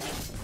Rampage.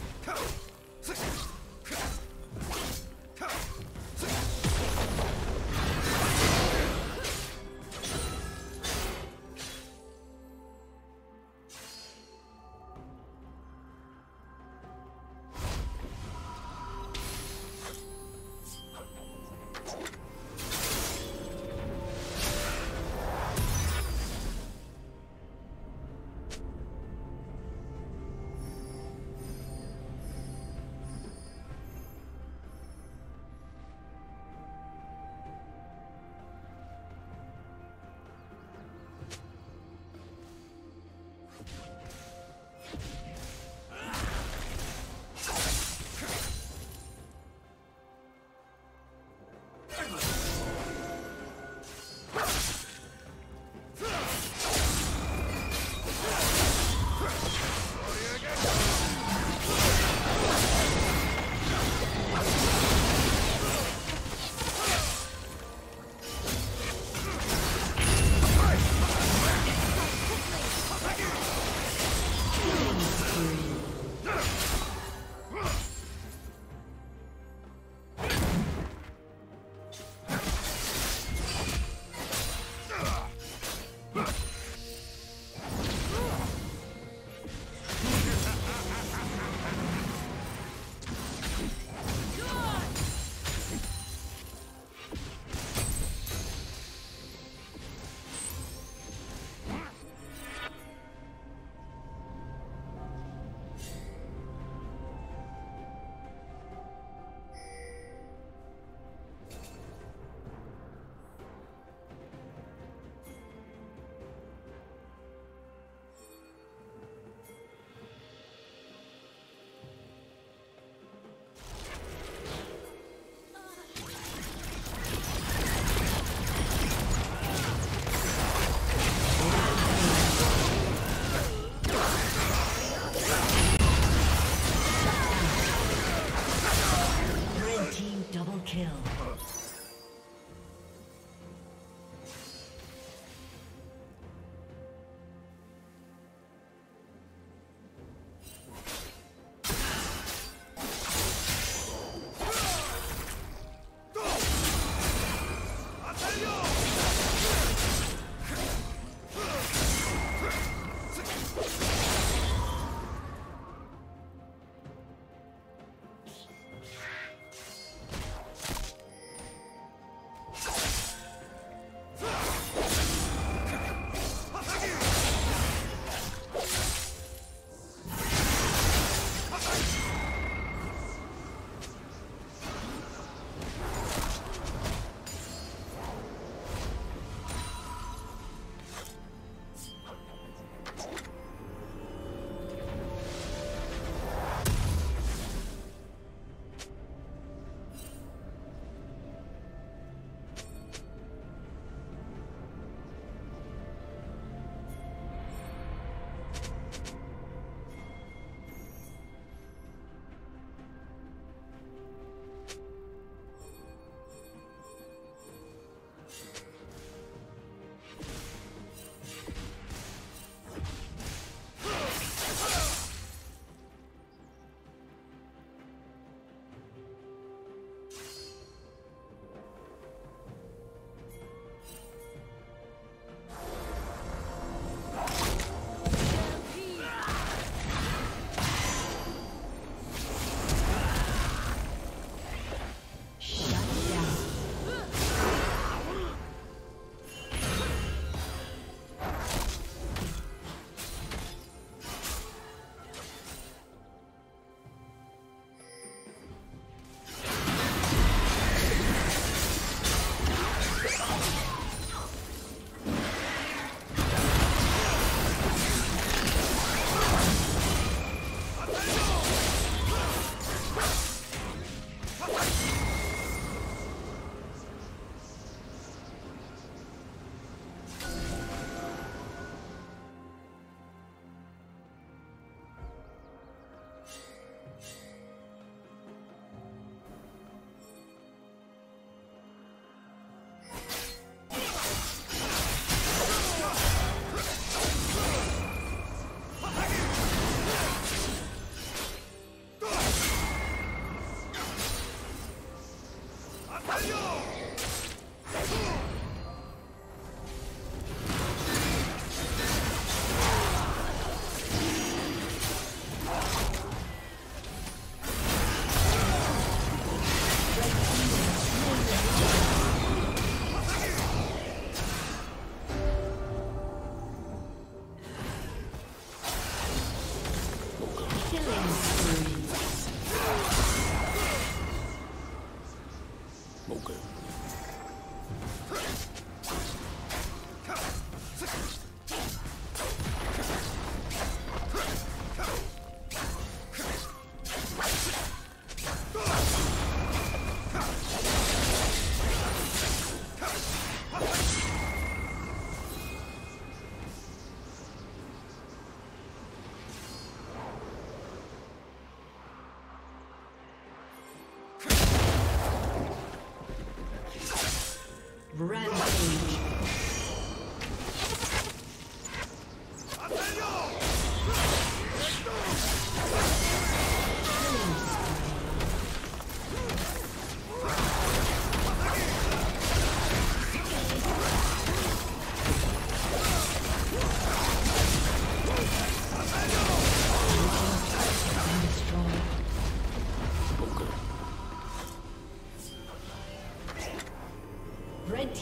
哎呀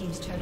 team's turn.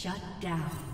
Shut down.